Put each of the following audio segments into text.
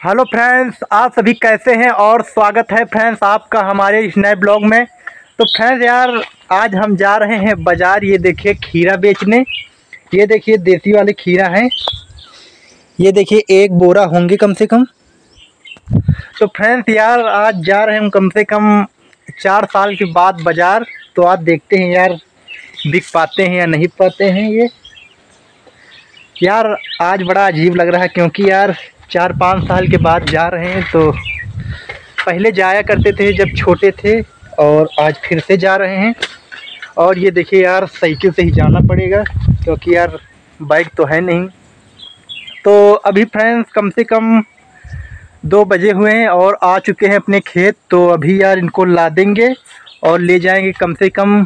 Hello friends, आप सभी कैसे हैं और स्वागत है फ्रेंड्स आपका हमारे इस नए ब्लॉग में। तो फ्रेंड्स यार, आज हम जा रहे हैं बाज़ार। ये देखिए खीरा बेचने। ये देखिए देसी वाले खीरा हैं। ये देखिए एक बोरा होंगे कम से कम। तो फ्रेंड्स यार, आज जा रहे हैं कम से कम चार साल के बाद बाज़ार। तो आप देखते हैं यार, बिक पाते हैं या नहीं पाते हैं ये। यार, आज बड़ा अजीब लग रहा है क्योंकि यार चार पाँच साल के बाद जा रहे हैं तो पहले जाया करते थे जब छोटे थे और आज फिर से जा रहे हैं। और ये देखिए यार, साइकिल से ही जाना पड़ेगा, क्योंकि यार बाइक तो है नहीं। तो अभी फ्रेंड्स, कम से कम दो बजे हुए हैं और आ चुके हैं अपने खेत तो अभी यार इनको ला देंगे और ले जाएँगे कम से कम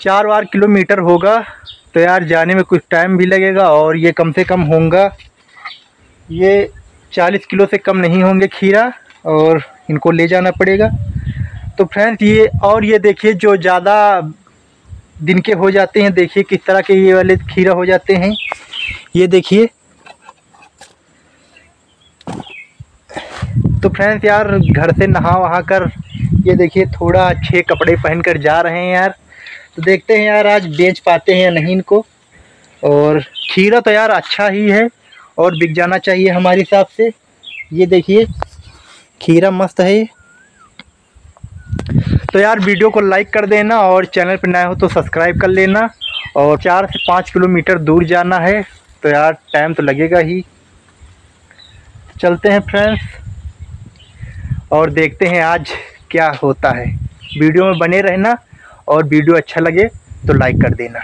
चार बार किलोमीटर होगा तो यार जाने में कुछ टाइम भी लगेगा और ये कम से कम होगा ये चालीस किलो से कम नहीं होंगे खीरा और इनको ले जाना पड़ेगा। तो फ्रेंड्स, ये और ये देखिए, जो ज़्यादा दिन के हो जाते हैं, देखिए किस तरह के ये वाले खीरा हो जाते हैं। ये देखिए। तो फ्रेंड्स, यार, घर से नहा वहा कर, ये देखिए, थोड़ा अच्छे कपड़े पहन कर जा रहे हैं यार। तो देखते हैं यार, आज बेच पाते हैं या नहीं इनको। और खीरा तो यार अच्छा ही है। और बिक जाना चाहिए हमारे हिसाब से। ये देखिए, खीरा मस्त है। तो यार, वीडियो को लाइक कर देना और चैनल पर नया हो तो सब्सक्राइब कर लेना। और चार से पाँच किलोमीटर दूर जाना है तो यार टाइम तो लगेगा ही। चलते हैं फ्रेंड्स और देखते हैं आज क्या होता है। वीडियो में बने रहना, और वीडियो अच्छा लगे तो लाइक कर देना।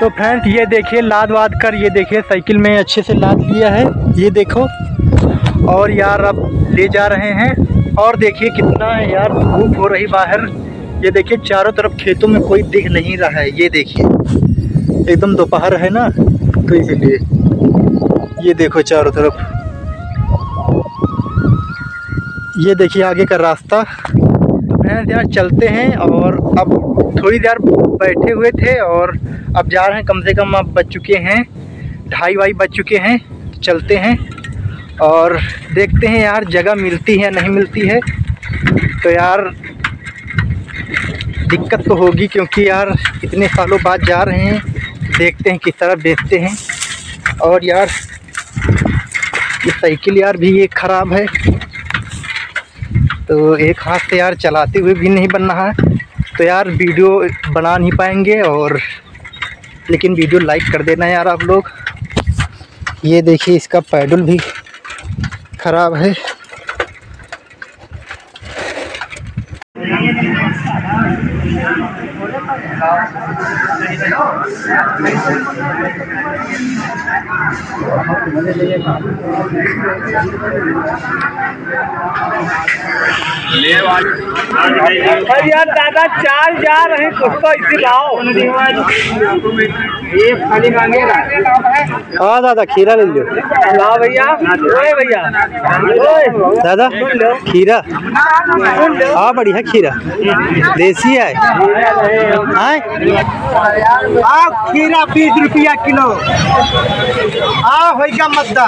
तो फ्रेंड्स ये देखिए, लाद वाद कर, ये देखिए, साइकिल में अच्छे से लाद लिया है। ये देखो, और यार अब ले जा रहे हैं। और देखिए कितना है यार, धूप हो रही बाहर। ये देखिए, चारों तरफ़ खेतों में कोई दिख नहीं रहा है। ये देखिए, एकदम दोपहर है ना तो इसीलिए ये देखो चारों तरफ़। ये देखिए आगे का रास्ता। तो फ्रेंड्स यार चलते हैं, और अब थोड़ी देर बैठे हुए थे, और अब जा रहे हैं, कम से कम अब बज चुके हैं, ढाई वाई बज चुके हैं, चलते हैं और देखते हैं यार जगह मिलती है, नहीं मिलती है तो यार दिक्कत तो होगी क्योंकि यार इतने सालों बाद जा रहे हैं, देखते हैं किस तरह बेचते हैं और यार ये साइकिल यार भी ये ख़राब है तो एक हाथ से यार चलाते हुए भी नहीं बन रहा है तो यार वीडियो बना नहीं पाएँगे और लेकिन वीडियो लाइक कर देना यार आप लोग। ये देखिए, इसका पैडल भी ख़राब है। यार दादा चार जा रहे हैं कुछ तो इसी लाओ। ये खाली मांगेगा हाँ दादा खीरा ले लो लाओ भैया ओए भैया। दादा खीरा। हाँ बढ़िया खीरा। देसी है। हाँ खीरा बीस रुपया किलो। आओ होगा मद्दा।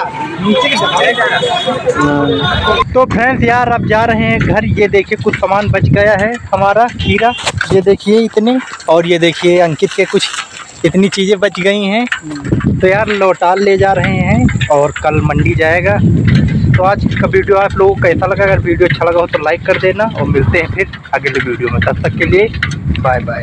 तो फ्रेंड्स, यार, अब जा रहे हैं घर। ये देखिए, कुछ सामान बच गया है, हमारा खीरा। ये देखिए, इतने। और ये देखिए, अंकित के कुछ इतनी चीज़ें बच गई हैं। तो यार, लौटाल ले जा रहे हैं और कल मंडी जाएगा। तो आज का वीडियो आप लोगों को कैसा लगा? अगर वीडियो अच्छा लगा हो तो लाइक कर देना और मिलते हैं फिर अगले वीडियो में। तब तक के लिए बाय बाय